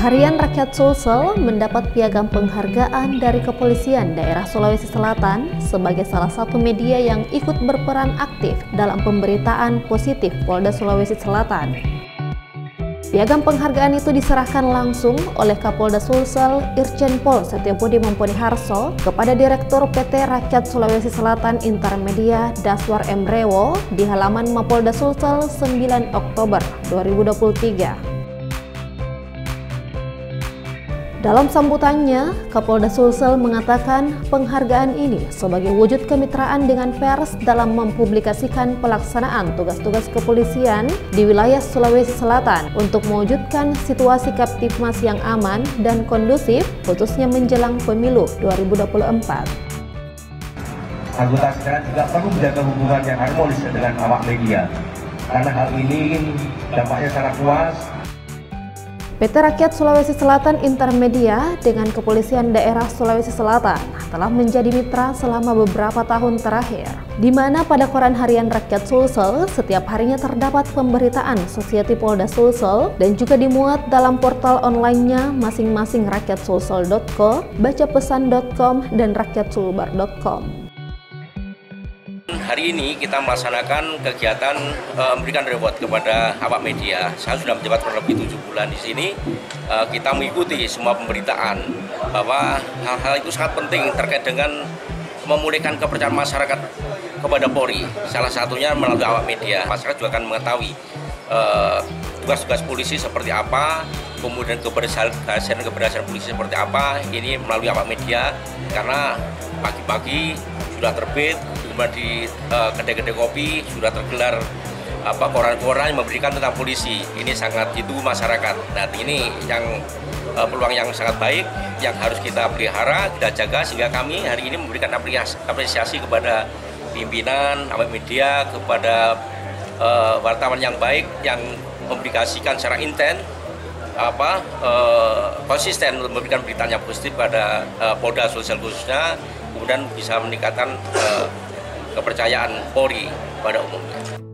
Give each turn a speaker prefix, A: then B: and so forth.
A: Harian Rakyat Sulsel mendapat piagam penghargaan dari Kepolisian Daerah Sulawesi Selatan sebagai salah satu media yang ikut berperan aktif dalam pemberitaan positif Polda Sulawesi Selatan. Piagam penghargaan itu diserahkan langsung oleh Kapolda Sulsel Irjen Pol Setiabudi Mumpuni Harso kepada Direktur PT Rakyat Sulawesi Selatan Intermedia Daswar Emrewo di halaman Mapolda Sulsel 9 Oktober 2023. Dalam sambutannya, Kapolda Sulsel mengatakan penghargaan ini sebagai wujud kemitraan dengan pers dalam mempublikasikan pelaksanaan tugas-tugas kepolisian di wilayah Sulawesi Selatan untuk mewujudkan situasi kaptipmas yang aman dan kondusif khususnya menjelang pemilu 2024.
B: Anggota sekarang juga perlu menjaga hubungan yang harmonis dengan awak media karena hal ini dampaknya sangat luas
A: PT Rakyat Sulawesi Selatan Intermedia dengan Kepolisian Daerah Sulawesi Selatan telah menjadi mitra selama beberapa tahun terakhir, di mana pada koran harian Rakyat Sulsel setiap harinya terdapat pemberitaan Society Polda Sulsel dan juga dimuat dalam portal onlinenya masing-masing rakyatsulsel.co, bacapesan.com, dan rakyatsulbar.com
C: hari ini kita melaksanakan kegiatan uh, memberikan reward kepada awak media. Saya sudah menjabat kurang lebih tujuh bulan di sini. Uh, kita mengikuti semua pemberitaan bahwa hal-hal itu sangat penting terkait dengan memulihkan kepercayaan masyarakat kepada Polri. Salah satunya melalui awak media. Masyarakat juga akan mengetahui uh, tugas-tugas polisi seperti apa, kemudian keberhasilan keberhasilan polisi seperti apa. Ini melalui awak media karena pagi-pagi sudah terbit kemudian di uh, kedai-kedai kopi sudah tergelar apa koran-koran yang memberikan tentang polisi. Ini sangat itu masyarakat. Nah ini yang uh, peluang yang sangat baik yang harus kita pelihara kita jaga sehingga kami hari ini memberikan apresiasi, kepada pimpinan awak media kepada uh, wartawan yang baik yang mempublikasikan secara intens apa uh, konsisten memberikan beritanya positif pada uh, Polda Sosial khususnya kemudian bisa meningkatkan uh, kepercayaan Polri pada umumnya.